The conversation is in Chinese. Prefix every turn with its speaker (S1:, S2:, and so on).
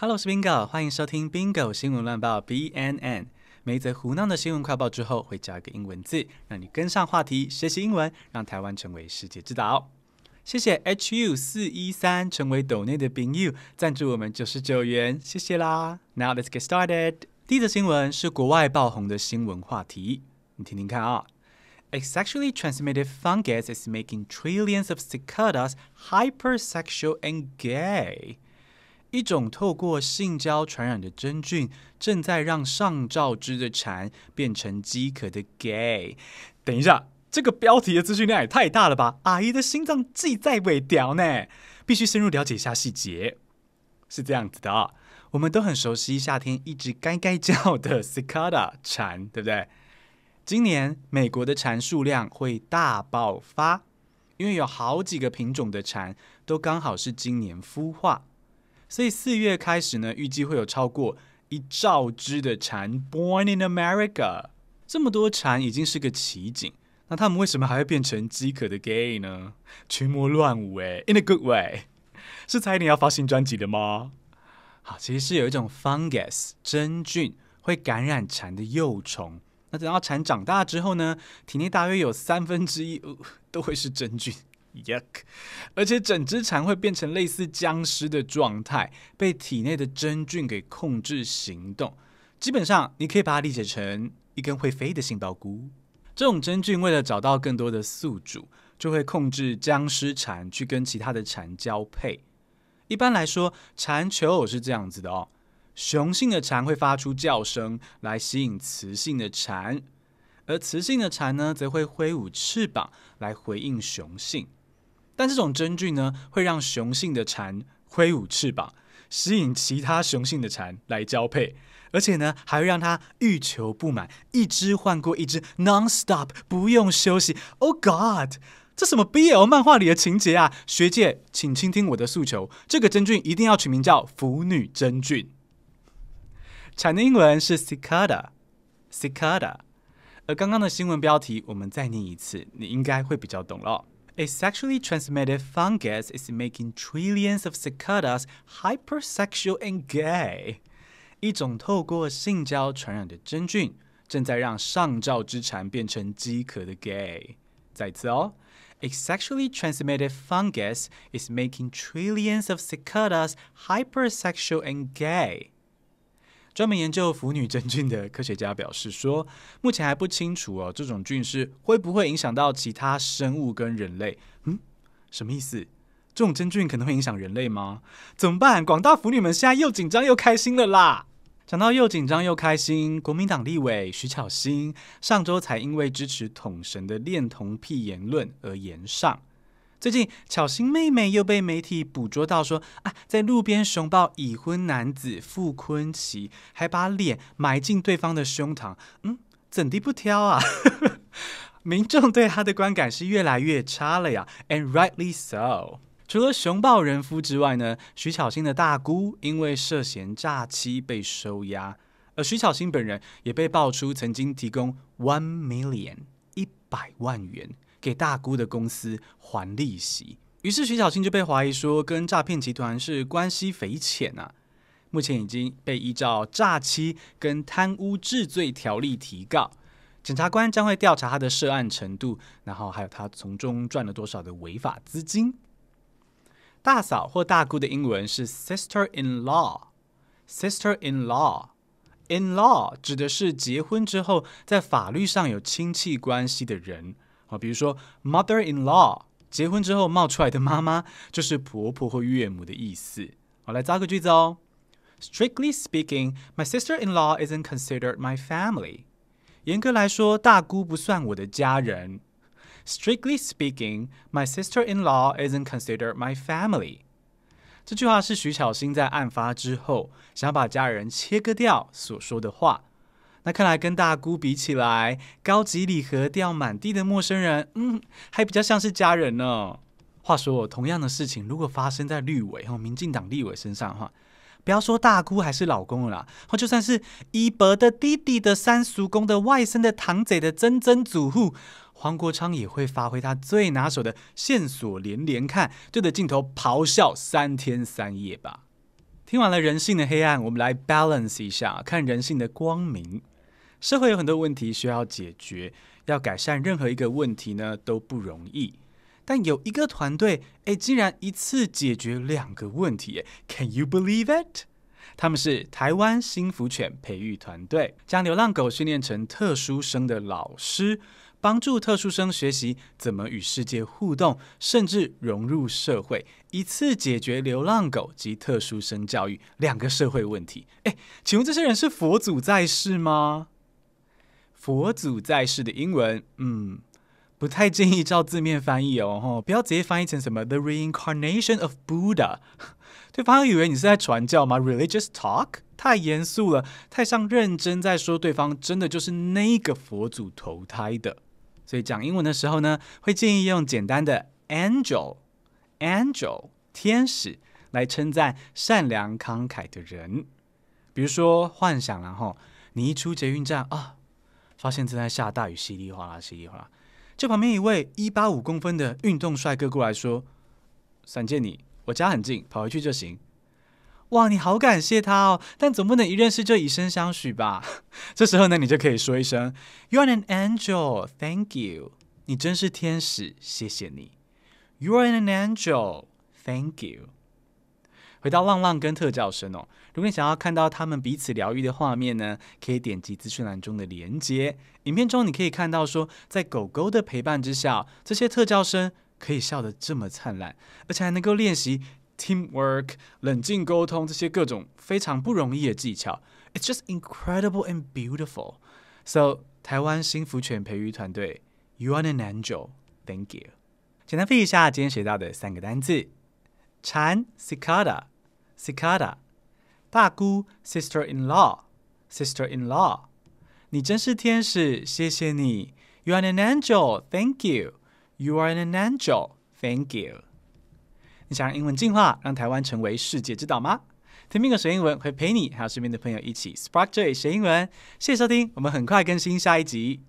S1: Hello，我是 Bingo，欢迎收听 Bingo 新闻乱报 B N N。每一则胡闹的新闻快报之后，会加一个英文字，让你跟上话题，学习英文，让台湾成为世界之岛。谢谢 H U 四一三成为斗内的朋友赞助我们九十九元，谢谢啦。Now let's get started。第一则新闻是国外爆红的新闻话题，你听听看啊。A sexually transmitted fungus is making trillions of cicadas hypersexual and gay. 一种透过性交传染的真菌，正在让上兆只的蝉变成饥渴的 gay。等一下，这个标题的资讯量也太大了吧！阿姨的心脏记在尾调呢，必须深入了解一下细节。是这样子的啊，我们都很熟悉夏天一直该该叫的 cicada 蝉，对不对？今年美国的蝉数量会大爆发，因为有好几个品种的蝉都刚好是今年孵化。所以四月开始呢，预计会有超过一兆只的蝉 born in America。这么多蝉已经是个奇景，那他们为什么还会变成饥渴的 gay 呢？群魔乱舞诶 i n a good way，是猜你要发新专辑的吗？好，其实是有一种 fungus 真菌会感染蝉的幼虫，那等到蝉长大之后呢，体内大约有三分之一都会是真菌。Yuck！而且整只蝉会变成类似僵尸的状态，被体内的真菌给控制行动。基本上，你可以把它理解成一根会飞的杏鲍菇。这种真菌为了找到更多的宿主，就会控制僵尸蝉去跟其他的蝉交配。一般来说，蝉求偶是这样子的哦：雄性的蝉会发出叫声来吸引雌性的蝉，而雌性的蝉呢，则会挥舞翅膀来回应雄性。但这种真菌呢，会让雄性的蝉挥舞翅膀，吸引其他雄性的蝉来交配，而且呢，还会让它欲求不满，一只换过一只，non-stop，不用休息。Oh God，这什么 BL 漫画里的情节啊？学界，请倾听我的诉求，这个真菌一定要取名叫腐女真菌。蝉的英文是 cicada，cicada。而刚刚的新闻标题，我们再念一次，你应该会比较懂了。A sexually transmitted fungus is making trillions of cicadas hypersexual and gay. 一种透过性交传染的真菌，正在让上兆之蝉变成饥渴的 gay。再次哦，A sexually transmitted fungus is making trillions of cicadas hypersexual and gay. 专门研究腐女真菌的科学家表示说，目前还不清楚哦，这种菌是会不会影响到其他生物跟人类？嗯，什么意思？这种真菌可能会影响人类吗？怎么办？广大腐女们现在又紧张又开心了啦！讲到又紧张又开心，国民党立委徐巧芯上周才因为支持统神的恋童癖言论而言上。最近，巧心妹妹又被媒体捕捉到说啊，在路边熊抱已婚男子傅坤奇，还把脸埋进对方的胸膛。嗯，怎地不挑啊？民众对他的观感是越来越差了呀，and rightly so。除了熊抱人夫之外呢，徐巧芯的大姑因为涉嫌诈欺被收押，而徐巧芯本人也被爆出曾经提供 one million 一百万元。给大姑的公司还利息，于是徐小青就被怀疑说跟诈骗集团是关系匪浅啊。目前已经被依照诈欺跟贪污治罪条例提告，检察官将会调查他的涉案程度，然后还有他从中赚了多少的违法资金。大嫂或大姑的英文是 sister in law，sister in law，in law 指的是结婚之后在法律上有亲戚关系的人。啊，比如说 mother-in-law，结婚之后冒出来的妈妈就是婆婆或岳母的意思。好，来造个句子哦。Strictly speaking, my sister-in-law isn't considered my family。严格来说，大姑不算我的家人。Strictly speaking, my sister-in-law isn't considered my family。这句话是徐巧芯在案发之后想把家人切割掉所说的话。那看来跟大姑比起来，高级礼盒掉满地的陌生人，嗯，还比较像是家人呢。话说，同样的事情如果发生在绿委和民进党立委身上的话，不要说大姑还是老公了啦，就算是一伯的弟弟的三叔公的外甥的堂姐的曾曾祖父，黄国昌也会发挥他最拿手的线索连连看，对着镜头咆哮三天三夜吧。听完了人性的黑暗，我们来 balance 一下，看人性的光明。社会有很多问题需要解决，要改善任何一个问题呢都不容易。但有一个团队，哎，竟然一次解决两个问题，Can you believe it？他们是台湾新福犬培育团队，将流浪狗训练成特殊生的老师，帮助特殊生学习怎么与世界互动，甚至融入社会，一次解决流浪狗及特殊生教育两个社会问题。哎，请问这些人是佛祖在世吗？佛祖在世的英文，嗯。不太建议照字面翻译哦，吼，不要直接翻译成什么 “the reincarnation of Buddha”，对方以为你是在传教吗？Religious talk 太严肃了，太像认真在说对方真的就是那个佛祖投胎的。所以讲英文的时候呢，会建议用简单的 “angel”，angel 天使来称赞善良慷慨的人。比如说幻想，然后你一出捷运站啊，发现正在下大雨，稀里哗啦，稀里哗啦。就旁边一位一八五公分的运动帅哥过来说：“闪见你，我家很近，跑回去就行。”哇，你好感谢他哦，但总不能一认识就以身相许吧？这时候呢，你就可以说一声：“You are an angel, thank you。”你真是天使，谢谢你。You are an angel, thank you。回到浪浪跟特教生哦，如果你想要看到他们彼此疗愈的画面呢，可以点击资讯栏中的连接。影片中你可以看到说，在狗狗的陪伴之下，这些特教生可以笑得这么灿烂，而且还能够练习 teamwork、冷静沟通这些各种非常不容易的技巧。It's just incredible and beautiful. So，台湾新福犬培育团队，You are an angel. Thank you. 简单背一下今天学到的三个单字。蝉 cicada，cicada，大姑 sister-in-law，sister-in-law，你真是天使，谢谢你。You are an angel，thank you。You are an angel，thank you。 你想让英文进化，让台湾成为世界之岛吗？听宾格学英文会陪你还有身边的朋友一起 Spark Joy 学英文。谢谢收听，我们很快更新下一集。